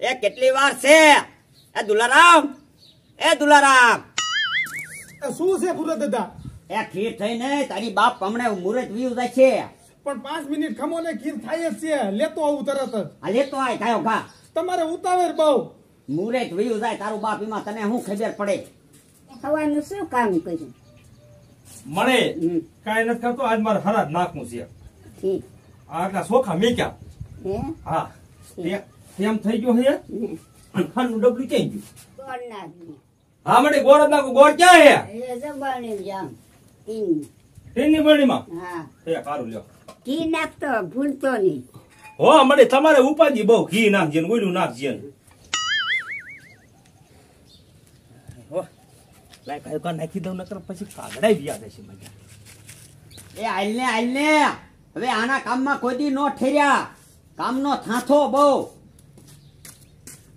એ કેટલી વાર છે? એ દુલારામ એ દુલારામ. શું છે ફુરત દાદા? એ ખીર થઈને તારી બાપ હમણે મુરત વીવ જાય છે. પણ પાંચ મિનિટ ખમો ને ખીર થાય જ છે. લેતો આવું તરત આ લેતો આય કાયો ઘા. તમારે ઉતાવેર બહુ. મુરત વીવ જાય તારું બાપ એમાં તને શું ખબર પડે? ખાવાનું શું કામ કર્યું? મળે હમ. નથી કરતો આજ મારે હરાજ નાખવું છે. આટલા સોખા મેક્યા. હે. તેમ થઈ ગયો હે? ખાનું ડબલું ક્યાં ગયું? નાખી હા મને ગોળ જ ગોળ ક્યાં હે? એ જબાણી જામ તીન તેની બરણીમાં? હા. એ સારું લ્યો. ઘી નાખતો ભૂલતો નહીં. હો મને તમારે ઉપાધિ બહુ. ઘી નાખજે ને ગોળ્યું નાખજે ને. લાય નાખી દઉં નકર પછી કાગડાય બી આવે છે મજા એ આલને આલને હવે આના કામમાં કોઈ દી નો ઠેર્યા. કામનો થાથો બહુ.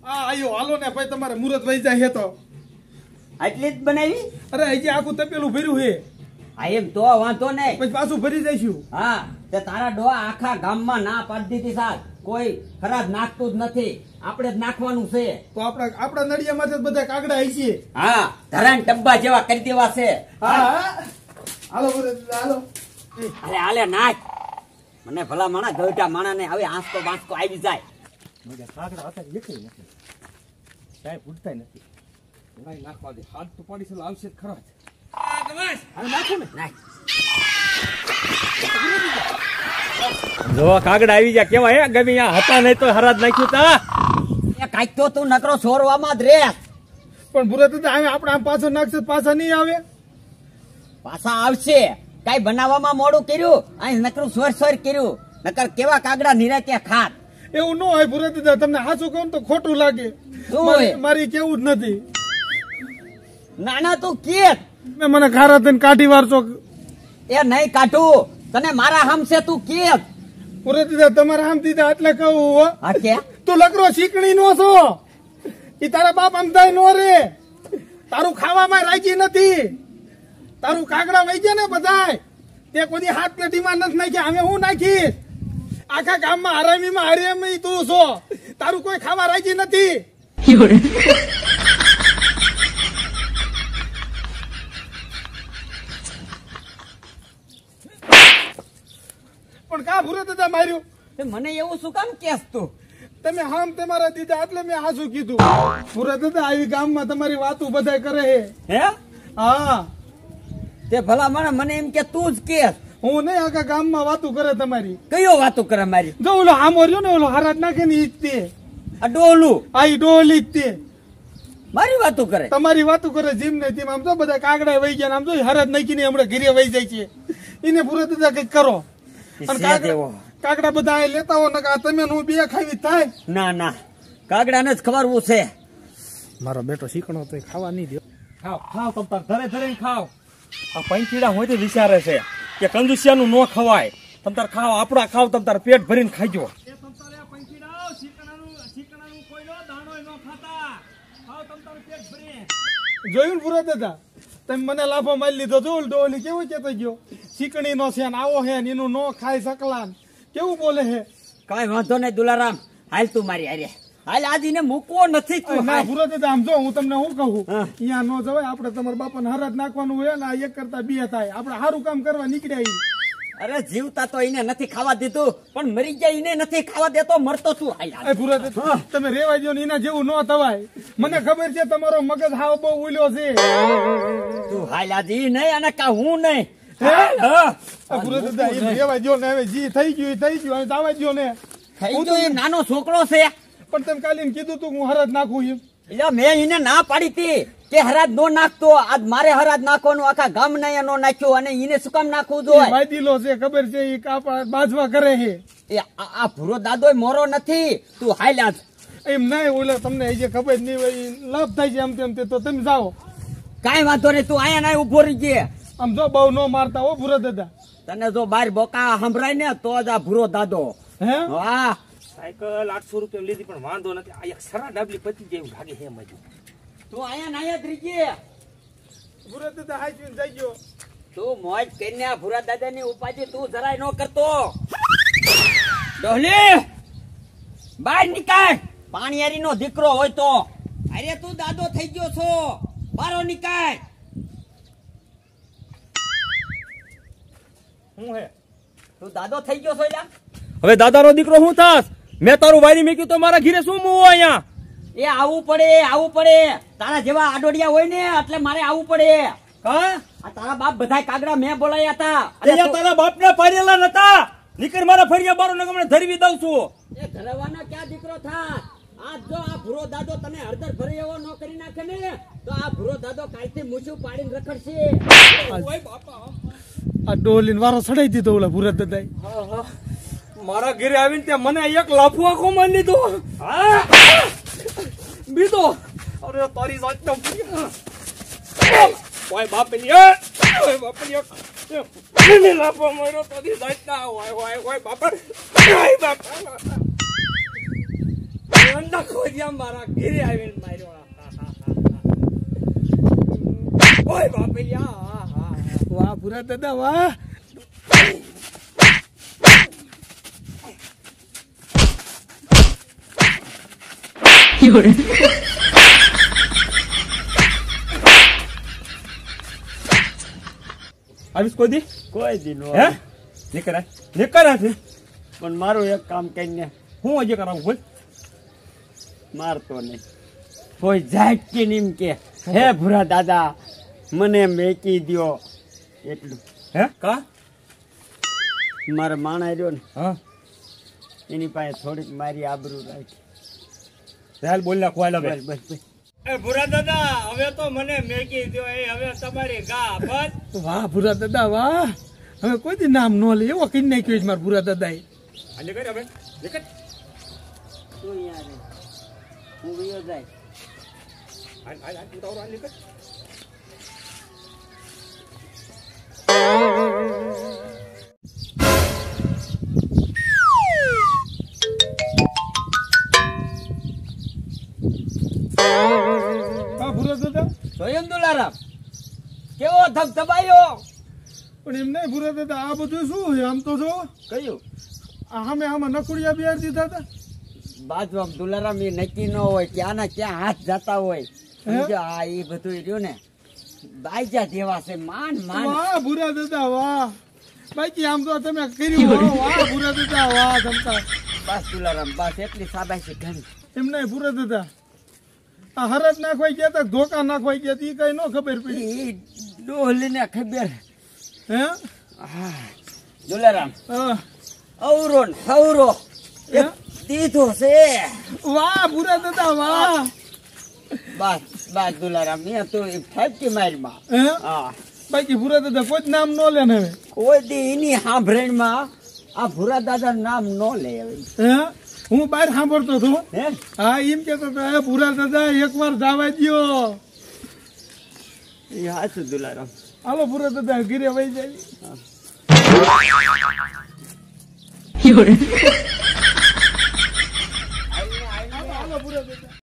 આ આયો હાલો ને ભાઈ તમારે મુરત વહી જાય હે તો. આટલી જ બનાવી? અરે હજી આખું તપેલું ભર્યું હે. આ એમ તો વાંધો નહીં. પછી પાછું ભરી જઈશું. હા તે તારા ડોહા આખા ગામમાં ના પાડી દીધી સાહેબ. કોઈ ખરાબ નાખતું જ નથી. આપણે જ નાખવાનું છે. તો આપણે આપણા નડિયામાં જ બધા કાગડા આવી છે. હા ધરાન ડબ્બા જેવા કરી દેવા છે. હા હાલો હાલો. અરે હાલે નાખ. મને ભલા માણા ગઈટા માણા ને હવે આંસકો બાંસકો આવી જાય. કાગડા નથી. કાંઈ નથી. નાખવા દે. હાથ તો પાડી છે આવશે જ ખરા જ. હવે નાખો ને. નાખ. જો કાગડા આવી ગયા. કેવા હે? ગમે હતા નહીં તો હરાજ નાખ્યું તા. કાંઈક તો તું નકરો સોરવામાં જ રે. પણ હવે આપણે આમ પાછો નાખશે પાછા નહીં આવે? પાછા આવશે. કાઈ બનાવવામાં મોડું કર્યું? અહીં નકરું સ્વર સ્વર કર્યું. નકર કેવા કાગડા નિરાત્યા ખાત? એવું ન હોય પૂરા દાદા તમને સાચું કહું તો ખોટું લાગે. મારી- કેવું જ નથી. નાના તું કે મેં મને ખારા થઈને કાઢી વારશો. એ નહીં કાઢું. તને મારા હમશે તું કે પૂરે દીધા તમારા આમ દીધા એટલે કહું હો. હા કે? તું લકરો શીકણી નો છો. એ તારા બાપ અમદાય નો રે. તારું ખાવામાં રાજી નથી. તારું કાગડા વહી ગયા ને બધાય. તે કોઈ હાથ પેટીમાં નથી નાખી અમે હું નાખીશ? આખા ગામમાં હરામીમાં હરામી તું છો. તારું કોઈ ખાવા રાજી નથી. પણ કા ભૂરે દાદા માર્યું? મને એવું શું કામ કેસ તું? તમે હામ તમારા દીધા એટલે મેં હાસું કીધું? ભૂરે દાદા આવી ગામમાં તમારી વાતો બધા કરે હે? હા. તે ભલા મને મને એમ કે તું જ કે હું નહીં આખા ગામમાં વાતો કરે તમારી. કયો વાતો કરે મારી? જો ઓલો આમો રહ્યો ને ઓલો હરાજ નાખે ને ઈ જ તે. આ ડોલું. આ ઈ ડોલી જ તે. મારી વાતો કરે? તમારી વાતો કરે જીમ ને તેમ. આમ તો બધા કાગડા વહી ગયા ને આમ તો હરાજ નાખીને હમણાં ઘરે વહી જાય છે. એને પૂરા દીધા કંઈક કરો. કાગડા બધા લેતા હો ને તમે હું બે ખાવી થાય. ના ના. કાગડાને જ ખવારવું છે. મારો બેટો શીખણો તો ખાવા નહીં દે ખાવ ખાવ તમ ઘરે ધરે ખાવ. આ પંચીડા હોય તો વિચારે છે કે કંજુસિયાનું ન ખવાય. તમ તાર ખાવ આપણા ખાવ તમ તાર પેટ ભરીને ખાજો જોયું ને પૂરા દાદા? તમે મને લાફો મારી લીધો જો ઓલો ડોલી કેવું કેતો ગયો? શીકણી નો છે આવો હે ને એનું નો ખાય શકલા કેવું બોલે હે કઈ વાંધો નહીં દુલારામ હાલ તું મારી હારે. હાલ આદિને મૂકવો નથી તું ના આમ જો હું તમને શું કહું? હા. અહીંયા નો જવાય આપણે તમારા બાપાને હરાજ નાખવાનું હોય ને એક કરતા બે થાય. આપણે સારું કામ કરવા નીકળ્યા અરે જીવતા તો એને નથી ખાવા દીધું પણ મરી ગયા એને નથી ખાવા દેતો મરતો છું તમે રેવા દો એના જેવું ન થવાય. મને ખબર છે તમારો મગજ હાવ બહુ ઉલ્યો છે. તું હાલ આજી નહીં અને કા હું નહીં. હે? હા. રેવા દો ને હવે જી થઈ ગયું થઈ ગયું હવે જવા દો ને. થઈ ગયો નાનો છોકરો છે. પણ તમે કાલે એમ કીધું તું હું હરાજ નાખું એમ એટલે મેં એને ના પાડી હતી કે હરાજ નો નાખતો. આજ મારે હરાજ નાખવાનું આખા ગામ ના નો નાખ્યો અને એને શું કામ નાખવું જોઈએ? વાયદીલો છે ખબર છે એ કાપા બાજવા કરે છે. એ આ ભૂરો દાદો મોરો નથી. તું હાલ્યા એમ નહીં ઓલા તમને એ જે ખબર નહીં હોય લાભ થાય છે આમ તેમ તે તો તમે જાઓ. કાંઈ વાંધો નહીં તું અહીંયા ના ઊભો રહી ગયે આમ જો બહુ ન મારતા હો ભૂરો દાદા. તને જો બાર બોકા સંભળાય ને તો જ આ ભૂરો દાદો. હે? વાહ સાયકલ આઠસો રૂપિયા લીધી પણ વાંધો નથી. આ એક સરા ડાબલી પતી જેવું લાગે હે મજુ તું અહીંયા નાયા જ ગયા ગયે. ભૂરા દાદા હાચવીને જઈ ગયો. તું મોજ કરીને આ ભૂરા દાદા ની ઉપાધિ તું જરાય ન કરતો. ડોહલી બહાર નીકળ. પાણીયારી નો દીકરો હોય તો. અરે તું દાદો થઈ ગયો છો. બારો નીકળ. હું હે? તું દાદો થઈ ગયો છો એલા? હવે દાદાનો દીકરો હું થાસ મેં તારું વાયરી મૂક્યું તો મારા ઘીરે શું મું અહીંયા? એ આવું પડે આવું પડે. તારા જેવા આડોડિયા હોય ને એટલે મારે આવું પડે. તારા બાપ બધા કાગડા મેં બોલાયા હતા. તારા બાપને પાડેલા નતા. નીકળ મારા ફરિયા બારો નગમ ધરવી દઉં છું. એ ધરવાનો ક્યાં દીકરો થા આજ જો આ ભૂરો દાદો તને હળદર ભરી એવો ન કરી નાખે ને તો આ ભૂરો દાદો કાલથી મૂછું પાડીને રખડશે. ઓય બાપા આ ડોલીન વારો સડાઈ દીધો ઓલા ભૂરા દાદા હા, હા. મારા ઘરે આવીને ત્યાં મને એક લાફો આખો મારી લીધો. હા. બીજો. અરે તારી જાત તો ઓય બાપની એ ઓય એક મને લાફો માર્યો તારી જાત ના ઓય ઓય ઓય બાપા ઓય બાપા. અંડા ખોજ્યા મારા ઘરે આવીને માર્યો હા, હા, હા, હા. ઓય બાપલી હા હા હા. વાહ ભૂરા દાદા વાહ. આવીશ કોઈ દી? કોઈ દી નો હે? નીકળાય છે. પણ મારું એક કામ કરીને હું હજી કરાવું બોલ. મારતો નહીં. કોઈ જાત કે નીમ કે હે ભૂરા દાદા મને મેકી દો એટલું. હે? કા? મારા માણા રહ્યો ને હા. એની પાસે થોડીક મારી આબરૂ રાખી. ચાલ બોલ નાખો ખોવાય બસ બસ બસ. એ ભૂરા દાદા હવે તો મને મેકી દો એ હવે તમારી ગા બસ વાહ ભૂરા દાદા વાહ. હવે કોઈ દી નામ નો લે એવો કઈ નાખ્યો છે મારા ભૂરા દાદા હવે. તું હું જાય. હાલ હાલ હાલ હાલ નીકળ. જોયું કેવો ધબધબાયો? પણ એમ નહીં ભૂરા દાદા આ બધું શું છે? આમ તો જો કયું? આમે આમાં નકુડિયા બિહાર દીધા હતા. બાજુ દુલારામ એ નક્કી ન હોય ક્યાં ના ક્યાં હાથ જતા હોય. જો આ એ બધું રહ્યું ને. બાઈજા જેવા છે માન માન. વાહ ભૂરા દાદા વાહ. બાઈજી આમ તો તમે કર્યું. વાહ ભૂરા દાદા વાહ જમતા બસ દુલારામ બસ એટલી સાબાશી ઘણી. એમ નહીં ભૂરા દાદા. હરજ નાખવાઈ ગયા તા ધોકા નાખવાઈ ગયા તી કઈ નો ખબર પડી. ડોહલી ને ખબર. હે? હા દુલારામ. અવરો ને હે? દીધો છે. વાહ બુરા દાદા વાહ. બસ બસ દુલારામ મેં તો ફાટકી મારી માં હે? બાકી ભૂરા દાદા કોઈ જ નામ ન લે ને કોઈ દી એની સાંભળીમાં આ ભૂરા દાદા નામ ન લે હવે. હે? હું બહાર સાંભળતો હતો. હે હા એમ કેતો હતો ભૂરા દાદા એકવાર જવા દો એ હાચું દુલારામ. હાલો ભૂરા દાદા ઘીરે વહી જાય